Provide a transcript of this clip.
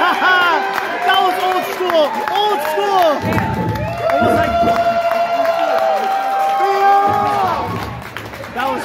that was old school. Old school. It was like. That was.